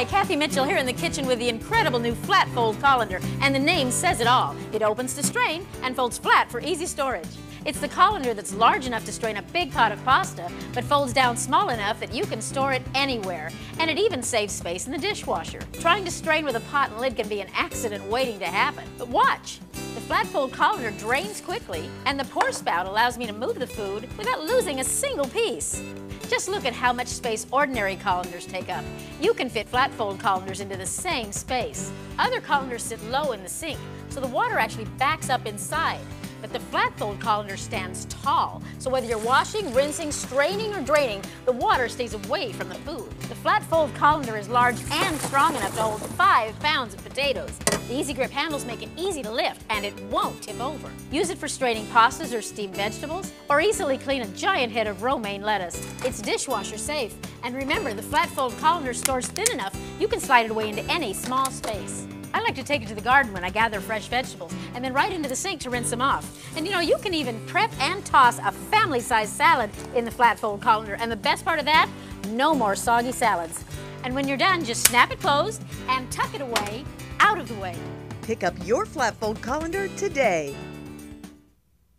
Hi, Kathy Mitchell here in the kitchen with the incredible new flat fold colander, and the name says it all. It opens to strain and folds flat for easy storage. It's the colander that's large enough to strain a big pot of pasta, but folds down small enough that you can store it anywhere. And it even saves space in the dishwasher. Trying to strain with a pot and lid can be an accident waiting to happen. But watch! The flat fold colander drains quickly, and the pour spout allows me to move the food without losing a single piece. Just look at how much space ordinary colanders take up. You can fit flat fold colanders into the same space. Other colanders sit low in the sink, so the water actually backs up inside but the flat fold colander stands tall. So whether you're washing, rinsing, straining, or draining, the water stays away from the food. The flat fold colander is large and strong enough to hold five pounds of potatoes. The easy grip handles make it easy to lift, and it won't tip over. Use it for straining pastas or steamed vegetables, or easily clean a giant head of romaine lettuce. It's dishwasher safe. And remember, the flat fold colander stores thin enough, you can slide it away into any small space. I like to take it to the garden when I gather fresh vegetables and then right into the sink to rinse them off. And you know, you can even prep and toss a family-sized salad in the flat fold colander. And the best part of that, no more soggy salads. And when you're done, just snap it closed and tuck it away, out of the way. Pick up your flat fold colander today.